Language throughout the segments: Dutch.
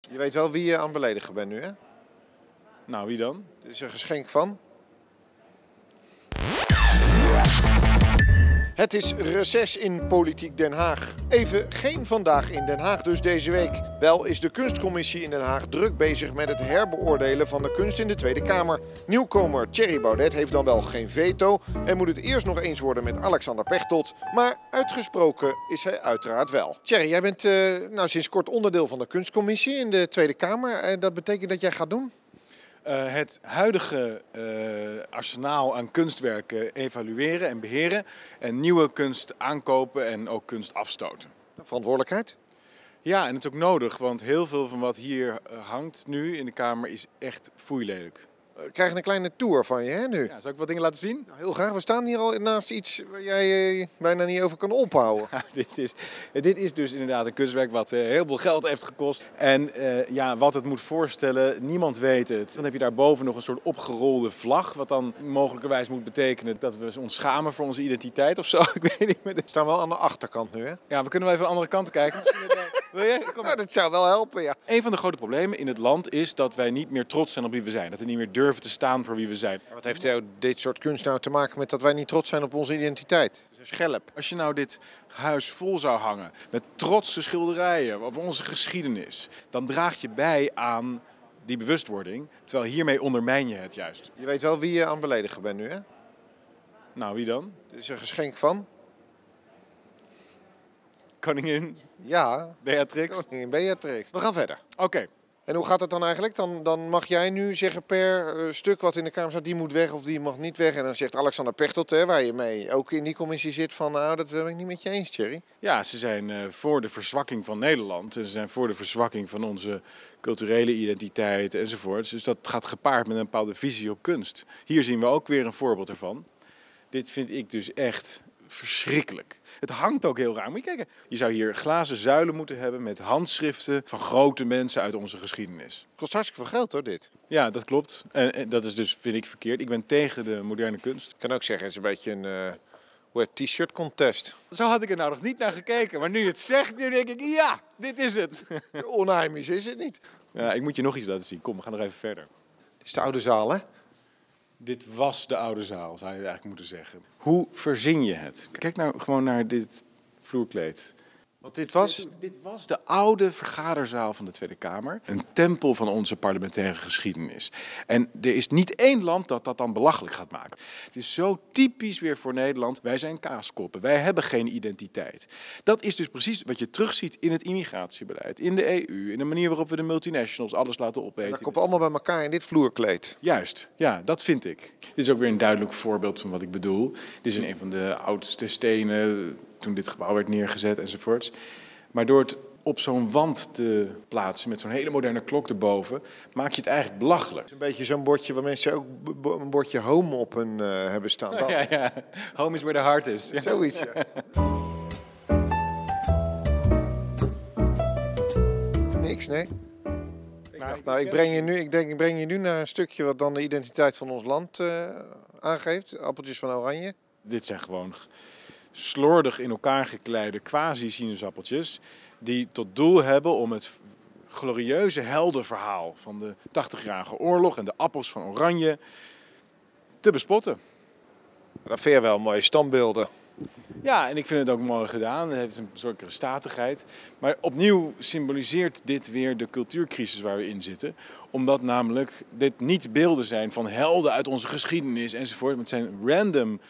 Je weet wel wie je aan beledigen bent nu, hè? Nou, wie dan? Dit is een geschenk van. Het is reces in Politiek Den Haag. Even geen vandaag in Den Haag dus deze week. Wel is de kunstcommissie in Den Haag druk bezig met het herbeoordelen van de kunst in de Tweede Kamer. Nieuwkomer Thierry Baudet heeft dan wel geen veto en moet het eerst nog eens worden met Alexander Pechtold. Maar uitgesproken is hij uiteraard wel. Thierry, jij bent eh, nou sinds kort onderdeel van de kunstcommissie in de Tweede Kamer. En dat betekent dat jij gaat doen? Uh, het huidige uh, arsenaal aan kunstwerken evalueren en beheren. En nieuwe kunst aankopen en ook kunst afstoten. Verantwoordelijkheid? Ja, en het is ook nodig, want heel veel van wat hier hangt nu in de Kamer is echt foeilelijk. We krijgen een kleine tour van je hè, nu. Ja, zal ik wat dingen laten zien? Nou, heel graag. We staan hier al naast iets waar jij eh, bijna niet over kan ophouden. Ja, dit, is, dit is dus inderdaad een kunstwerk wat uh, heel veel geld heeft gekost. En uh, ja, wat het moet voorstellen, niemand weet het. Dan heb je daarboven nog een soort opgerolde vlag. Wat dan mogelijkerwijs moet betekenen dat we ons schamen voor onze identiteit of zo. Ik weet niet. We staan wel aan de achterkant nu hè? Ja, we kunnen wel even aan de andere kant kijken. Wil je? Kom. Ja, dat zou wel helpen, ja. Een van de grote problemen in het land is dat wij niet meer trots zijn op wie we zijn. Dat we niet meer durven te staan voor wie we zijn. Wat heeft jou dit soort kunst nou te maken met dat wij niet trots zijn op onze identiteit? Een schelp. Als je nou dit huis vol zou hangen met trotse schilderijen over onze geschiedenis, dan draag je bij aan die bewustwording. Terwijl hiermee ondermijn je het juist. Je weet wel wie je aan het beledigen bent nu, hè? Nou, wie dan? Dit is een geschenk van? Koningin Ja, Beatrix. koningin Beatrix. We gaan verder. Oké. En hoe gaat het dan eigenlijk? Dan, dan mag jij nu zeggen per uh, stuk wat in de Kamer staat, die moet weg of die mag niet weg. En dan zegt Alexander Pechtold, hè, waar je mee ook in die commissie zit, van nou, dat ben ik niet met je eens, Thierry. Ja, ze zijn uh, voor de verzwakking van Nederland. Ze zijn voor de verzwakking van onze culturele identiteit enzovoort. Dus dat gaat gepaard met een bepaalde visie op kunst. Hier zien we ook weer een voorbeeld ervan. Dit vind ik dus echt verschrikkelijk. Het hangt ook heel raar. Moet je kijken. Je zou hier glazen zuilen moeten hebben met handschriften van grote mensen uit onze geschiedenis. Het kost hartstikke veel geld hoor, dit. Ja, dat klopt. En, en dat is dus, vind ik, verkeerd. Ik ben tegen de moderne kunst. Ik kan ook zeggen, het is een beetje een uh, t-shirt contest. Zo had ik er nou nog niet naar gekeken. Maar nu het zegt, nu denk ik, ja, dit is het. Onheimisch is het niet. Ja, ik moet je nog iets laten zien. Kom, we gaan nog even verder. Dit is de oude zaal, hè? Dit was de oude zaal, zou je eigenlijk moeten zeggen. Hoe verzin je het? Kijk nou gewoon naar dit vloerkleed. Wat dit was? Dit, dit, was de oude vergaderzaal van de Tweede Kamer. Een tempel van onze parlementaire geschiedenis. En er is niet één land dat dat dan belachelijk gaat maken. Het is zo typisch weer voor Nederland. Wij zijn kaaskoppen. Wij hebben geen identiteit. Dat is dus precies wat je terugziet in het immigratiebeleid, in de EU, in de manier waarop we de multinationals alles laten opeten. Dat komt allemaal bij elkaar in dit vloerkleed. Juist, ja, dat vind ik. Dit is ook weer een duidelijk voorbeeld van wat ik bedoel. Dit is een van de oudste stenen toen dit gebouw werd neergezet enzovoorts. Maar door het op zo'n wand te plaatsen met zo'n hele moderne klok erboven, maak je het eigenlijk belachelijk. Het is een beetje zo'n bordje waar mensen ook een bordje home op hun uh, hebben staan. Dat. Ja, ja, home is where the heart is. Ja. Zoiets, ja. Niks, nee? Ik dacht, nou, ik breng, je nu, ik, denk, ik breng je nu naar een stukje wat dan de identiteit van ons land uh, aangeeft. Appeltjes van oranje. Dit zijn gewoon slordig in elkaar gekleide quasi-sinaasappeltjes. Die tot doel hebben om het glorieuze heldenverhaal van de 80-jarige oorlog en de appels van Oranje te bespotten. Dat vind je wel mooie standbeelden. Ja, en ik vind het ook mooi gedaan. Het heeft een soort statigheid. Maar opnieuw symboliseert dit weer de cultuurcrisis waar we in zitten. Omdat namelijk dit niet beelden zijn van helden uit onze geschiedenis enzovoort. Maar het zijn random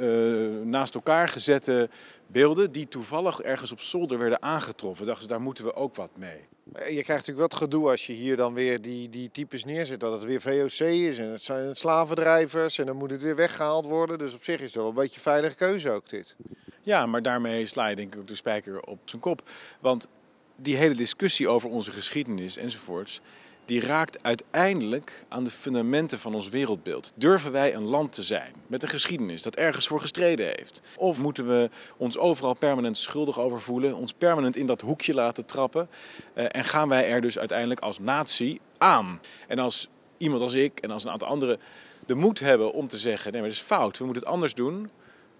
uh, naast elkaar gezette beelden die toevallig ergens op zolder werden aangetroffen. Dachten ze, daar moeten we ook wat mee. Je krijgt natuurlijk wat gedoe als je hier dan weer die, die types neerzet. Dat het weer VOC is en het zijn slavendrijvers en dan moet het weer weggehaald worden. Dus op zich is het wel een beetje een veilige keuze ook dit. Ja, maar daarmee sla je denk ik ook de spijker op zijn kop. Want die hele discussie over onze geschiedenis enzovoorts die raakt uiteindelijk aan de fundamenten van ons wereldbeeld. Durven wij een land te zijn met een geschiedenis dat ergens voor gestreden heeft? Of moeten we ons overal permanent schuldig over voelen, ons permanent in dat hoekje laten trappen? Uh, en gaan wij er dus uiteindelijk als natie aan? En als iemand als ik en als een aantal anderen de moed hebben om te zeggen: nee, maar dat is fout, we moeten het anders doen.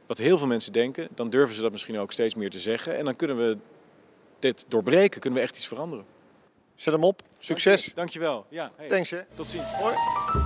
Wat heel veel mensen denken, dan durven ze dat misschien ook steeds meer te zeggen. En dan kunnen we dit doorbreken, kunnen we echt iets veranderen. Zet hem op. Succes. Dankjewel. Ja, hey, Thanks hè. tot ziens. Hoi.